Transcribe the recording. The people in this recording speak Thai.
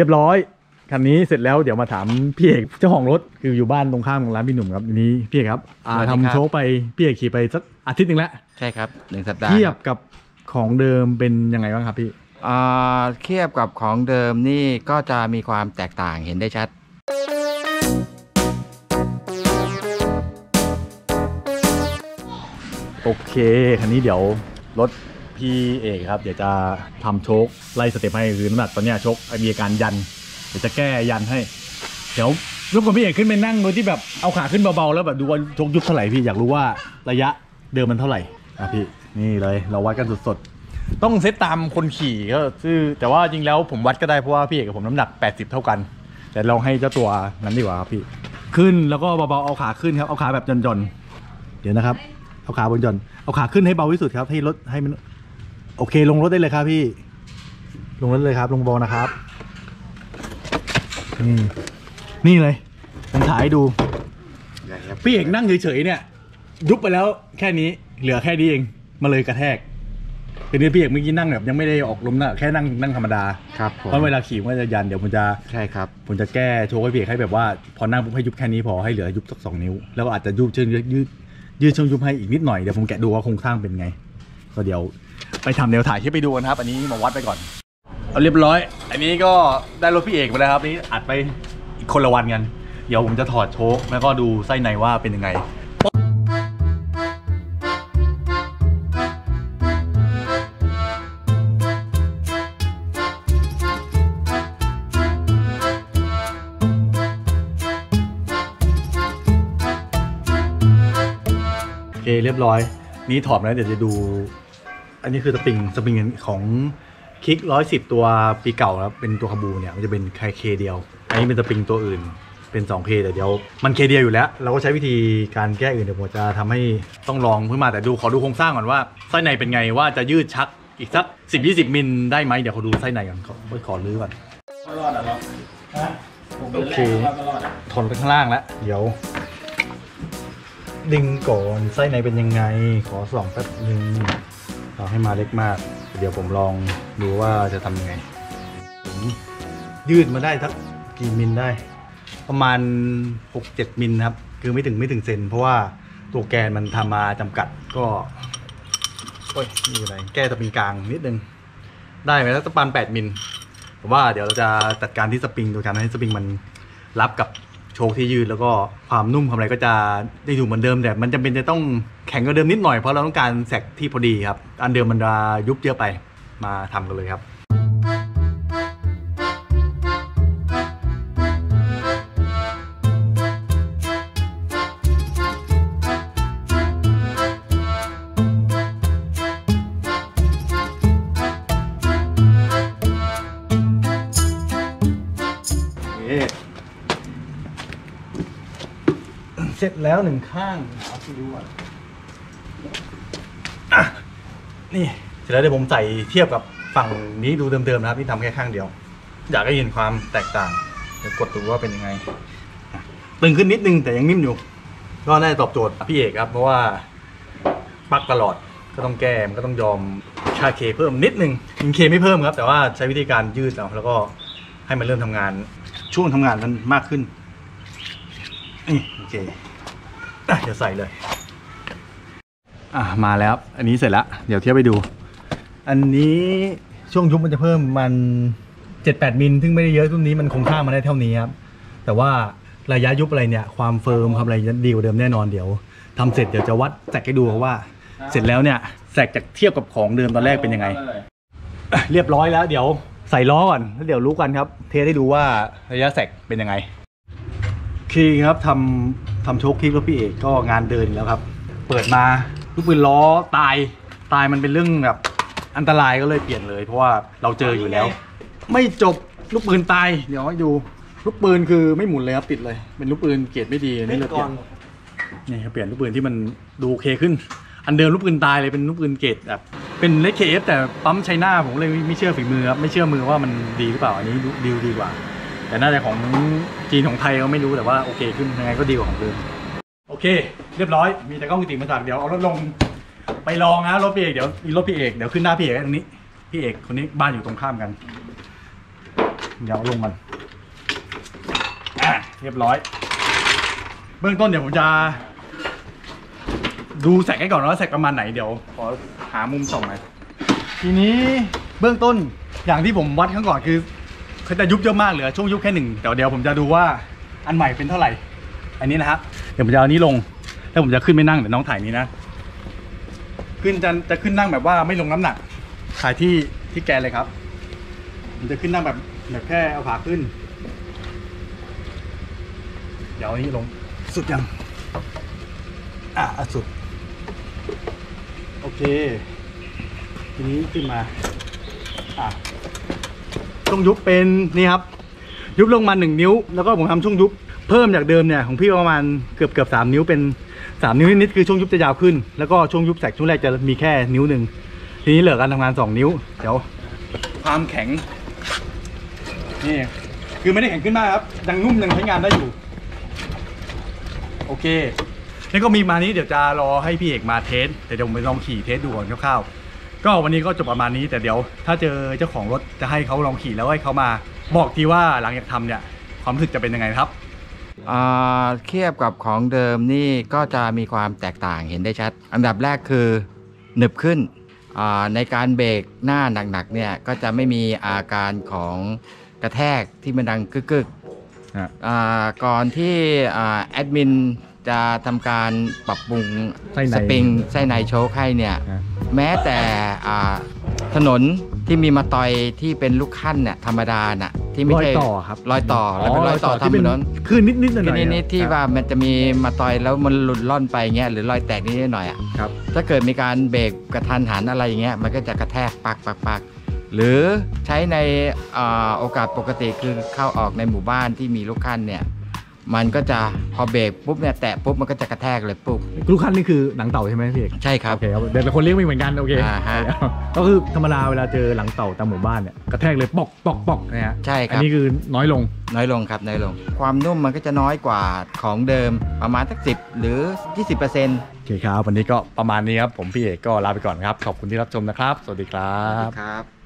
รียบร้อยคันนี้เสร็จแล้วเดี๋ยวมาถามพี่เอกเจ้าของรถคืออยู่บ้านตรงข้ามของร้านพี่หนุ่มครับอันนี้พี่เอกครับอ่าสวัสดีครับ ทำโชว์ไปพี่เอกขี่ไปสักอาทิตย์หนึ่งแล้วใช่ครับหนึ่งสัปดาห์เทียบครับกับของเดิมเป็นยังไงบ้างครับพี่อ่าเทียบกับของเดิมนี่ก็จะมีความแตกต่างเห็นได้ชัด โอเคคันนี้เดี๋ยวรถ พี่เอกครับ เดี๋ยวจะทำโชคไล่สเต็ปให้คือน้ำหนักตอนเนี้ยโชคมีอาการยัน เดี๋ยวจะแก้ยันให้ เดี๋ยวรบกวนพี่เอกขึ้นไปนั่งโดยที่แบบเอาขาขึ้นเบาๆแล้วแบบดูว่าโชคยุบเท่าไหร่พี่อยากรู้ว่าระยะเดิมมันเท่าไหร่อะพี่นี่เลยเราวัดกันสดๆต้องเซตตามคนขี่ก็คือแต่ว่าจริงแล้วผมวัดก็ได้เพราะว่าพี่เอกกับผมน้ำหนัก 80 เท่ากัน แต่ลองให้เจ้าตัวนั้นดีกว่าครับพี่ขึ้นแล้วก็เบาๆเอาขาขึ้นครับเอาขาแบบหย่อนๆเดี๋ยวนะครับเอาขาบนหย่อนเอาขาขึ้นให้เบาที่สุดครับ ให้รถให้มัน โอเค ลงรถได้เลยครับพี่ ลงรถเลยครับ ลงบอนะครับ นี่นี่เลยผมถ่ายให้ดู พี่เอกนั่งเฉยๆเนี่ย ยุบไปแล้วแค่นี้เหลือแค่นี้เองมาเลยกระแทกคือเนี่ยพี่เอกเมื่อกี้นั่งแบบยังไม่ได้ออกลมนะแค่นั่งนั่งธรรมดาครับผมเพราะเวลาขี่มันก็จะยันเดี๋ยวมันจะใช่ครับผมจะแก้โชว์ให้พี่เอกให้แบบว่า พอนั่งปุ๊บให้ยุบแค่นี้พอให้เหลือยุบสักสองนิ้ว แล้วก็อาจจะยุบเชิงยืดยืดยืดเชิงยุบให้อีกนิดหน่อยเดี๋ยวผมแกะดูว่าโครงสร้างเป็นไง ก็เดี๋ยว ไปทำเดี๋ยวถ่ายคลิปไปดูกันครับ อันนี้มาวัดไปก่อน เอาเรียบร้อย อันนี้ก็ได้รถพี่เอกไปแล้วครับนี่อัดไปอีกคนละวันกัน เดี๋ยวผมจะถอดโชคแล้วก็ดูไส้ในว่าเป็นยังไงโอเคเรียบร้อย นี่ถอดแล้วเดี๋ยวจะดู อันนี้คือสปริงสปริงของคลิกร้อยสิบตัวปีเก่าครับเป็นตัวคาบูเนี่ยมันจะเป็นแค่เคเดียว อันนี้เป็นสปริงตัวอื่นเป็น 2K แต่เดี๋ยวมันเคเดียวอยู่แล้ว เราก็ใช้วิธีการแก้อื่นเดี๋ยวผมจะทำให้ต้องลองขึ้นมาแต่ดูขอดูโครงสร้างก่อนว่าไส้ในเป็นไงว่าจะยืดชักอีกสักสิบยี่สิบมิลได้ไหมเดี๋ยวขอดูไส้ในก่อนขอขอรื้อก่อนรอดอะเราฮะผมโอเคเราก็รอดอะถอนไปข้างล่างแล้วเดี๋ยว ดึงก่อนไส้ในเป็นยังไง ขอสองแป๊บนึง เอาให้มาเล็กมาก เดี๋ยวผมลองดูว่าจะทำยังไง ผมยืดมาได้ทักกี่มิลได้ ประมาณ 6-7มิลครับ คือไม่ถึงไม่ถึงเซนเพราะว่าตัวแกนมันทำมาจำกัดก็โอ้ยนี่อะไรแก้ตะปิงกลางนิดนึง ได้ไหมสักประมาณ8มิลผมว่าเดี๋ยวเราจะจัดการที่สปริงโดยการให้สปริงมันรับกับ ชคที่ยืดแล้วก็ความนุ่มความอะไรก็จะได้อยู่เหมือนเดิมแต่มันจำเป็นจะต้องแข็งกว่าเดิมนิดหน่อยเพราะเราต้องการแสกที่พอดีครับ อันเดิมมันจะยุบเยอะไปมาทำกันเลยครับ เสร็จแล้วหนึ่งข้างเอาไปดูก่อนอะนี่เสร็จแล้วเดี๋ยวผมใส่เทียบกับฝั่งนี้ดูเดิมๆนะครับที่ทำแค่ข้างเดียว อยากให้เห็นความแตกต่างเดี๋ยวกดดูว่าเป็นยังไงตึงขึ้นนิดนึงแต่ยังนิ่มอยู่ ก็น่าจะตอบโจทย์พี่เอกครับ เพราะว่าปักตลอดก็ต้องแก้มันก็ต้องยอมค่าเคเพิ่มนิดนึงยิงเคไม่เพิ่มครับ แต่ว่าใช้วิธีการยืดเอาแล้วก็ให้มันเริ่มทำงานช่วงทำงานมันมากขึ้นนี่โอเค เดี๋ยวใส่เลย อะมาแล้ว อันนี้เสร็จแล้ว เดี๋ยวเทียบไปดู อันนี้ช่วงยุบมันจะเพิ่มมันเจ็ดแปดมิล ซึ่งไม่ได้เยอะรุ่นนี้มันคงค่ามาได้เท่านี้ครับ แต่ว่าระยะยุบอะไรเนี่ย ความเฟิร์มความอะไรดีกว่าเดิมแน่นอนเดี๋ยวทำเสร็จเดี๋ยวจะวัดแสกให้ดูว่า เสร็จแล้วเนี่ยแสกจากเทียบกับของเดิมตอนแรกเป็นยังไงอะเรียบร้อยแล้ว เดี๋ยวใส่ล้อก่อนแล้วเดี๋ยวรู้กันครับ เทสให้ดูว่าระยะแสกเป็นยังไงคีครับทำ ทำโชคคลิปแล้วพี่เอกก็งานเดินแล้วครับ เปิดมาลูกปืนล้อตายตายมันเป็นเรื่องแบบอันตรายก็เลยเปลี่ยนเลย เพราะว่าเราเจออยู่แล้ว ไม่จบลูกปืนตายเดี๋ยวให้ดูลูกปืนคือไม่หมุนเลยครับติดเลย เป็นลูกปืนเกรดไม่ดีนี่เลยเปลี่ยนนี่เปลี่ยนลูกปืนที่มันดูโอเคขึ้น อันเดิมลูกปืนตายเลยเป็นลูกปืนเกรดแบบเป็นเล็กเคฟแต่ปั๊มไชน่าผมเลยไม่เชื่อฝีมือครับไม่เชื่อมือว่ามันดีหรือเปล่าอันนี้ดีดีกว่า แต่น่าจะของ จีนของไทยก็ไม่รู้แต่ว่าโอเคขึ้นยังไงก็ดีกว่าของเดิมโอเค เรียบร้อยมีแต่กล้องติมาจากเดี๋ยวเอารถลงไปลองนะรถพี่เอกเดี๋ยวมีรถพี่เอกเดี๋ยวขึ้นหน้าพี่เอกตรงนี้พี่เอกคนนี้บ้านอยู่ตรงข้ามกัน เดี๋ยวเอาลงมันอะเรียบร้อย เบื้องต้นเดี๋ยวผมจะ ดูแสกให้ก่อนว่าแสกประมาณไหนเดี๋ยวขอหามุมส่องหน่อยทีนี้เบื้องต้นอย่างที่ผมวัดข้างก่อนคือ เขาจะยุบเยอะมากเหลือช่วงยุบแค่หนึ่งเดี๋ยวเดี๋ยวผมจะดูว่าอันใหม่เป็นเท่าไหร่ อันนี้นะครับเดี๋ยวผมจะเอาอันนี้ลงแล้วผมจะขึ้นไม่นั่งเดี๋ยวน้องถ่ายนี้นะ ขึ้นจะจะขึ้นนั่งแบบว่าไม่ลงน้ำหนักถ่ายที่ที่แกเลยครับ มันจะขึ้นนั่งแบบแบบแค่เอาขาขึ้น เดี๋ยวอาอันนี้ลงสุดยังอะอะสุด โอเค ทีนี้ขึ้นมา อะ ช่วงยุบเป็นนี่ครับยุบลงมาหนึ่งนิ้ว แล้วก็ผมทำช่วงยุบเพิ่มจากเดิมเนี่ยของพี่ประมาณเกือบเกือบสามนิ้วเป็นสามนิ้วนิดๆคือช่วงยุบจะยาวขึ้น แล้วก็ช่วงยุบแสกช่วงแรกจะมีแค่นิ้วหนึ่งทีนี้เหลือการทำงานสองนิ้วเดี๋ยวความแข็งนี่คือไม่ได้แข็งขึ้นมากครับยังนุ่มยังใช้งานได้อยู่ โอเคนี่ก็มีมานี้เดี๋ยวจะรอให้พี่เอกมาเทสแต่เดี๋ยวผมไปลองขี่เทสดูก่อนคร่าวๆ ก็วันนี้ก็จบประมาณนี้แต่เดี๋ยว ถ้าเจอเจ้าของรถจะให้เขาลองขี่แล้วให้เขามา บอกทีว่าหลังจากทำเนี่ยความรู้สึกจะเป็นยังไงครับ อ่าเทียบกับของเดิมนี่ก็จะมีความแตกต่างเห็นได้ชัด อันดับแรกคือหนึบขึ้นอ่าในการเบรกหน้าหนักๆเนี่ยก็จะไม่มีอาการของกระแทกที่มันดังกึกๆฮะอ่าก่อนที่อ่าแอดมินจะทำการปรับปรุงไส้ใน สปริงไส้ในโชคให้เนี่ย ฮะ แม้แต่อ่าถนนที่มีมาตอยที่เป็นลูกขั้นเนี่ยธรรมดาน่ะที่ไม่รอยใช่ต่อครับรอยต่อแล้วเป็นรอยต่อที่ทำเป็ถนนนคือนิดๆหน่อยๆคือนิดๆที่ครับว่ามันจะมีมาตอยแล้วมันหลุดล่อนไปเงี้ยหรือรอยแตกนิดๆหน่อยๆอะครับถ้าเกิดมีการเบรกกระทันหันอะไรอย่างเงี้ยมันก็จะกระแทกปักปักปักหรือใช้ในอ่าโอกาสปกติคือเข้าออกในหมู่บ้านที่มีลูกขั้นเนี่ย มันก็จะพอเบรกปุ๊บเนี่ยแตะปุ๊บมันก็จะกระแทกเลยปุ๊บลูกคันนี่คือหลังเต่าใช่ไหมพี่เอกใช่ครับ โอเคครับเดี๋ยวเป็นคนเลี้ยงไม่เหมือนกันโอเคอ่าฮะ ก็คือธรรมดาเวลาเจอหลังเต่าตามหมู่บ้านเนี่ยกระแทกเลยปอกปอกปอกนะฮะใช่คอันรับ นี้คือน้อยลง น้อยลงครับน้อยลง ความนุ่มมันก็จะน้อยกว่าของเดิมประมาณสักสิหรือ 20%โอเคครับ วันนี้ก็ประมาณนี้ครับ ผมพี่เอกก็ลาไปก่อนครับ ขอบคุณที่รับชมนะครับ สวัสดีครับ ครับ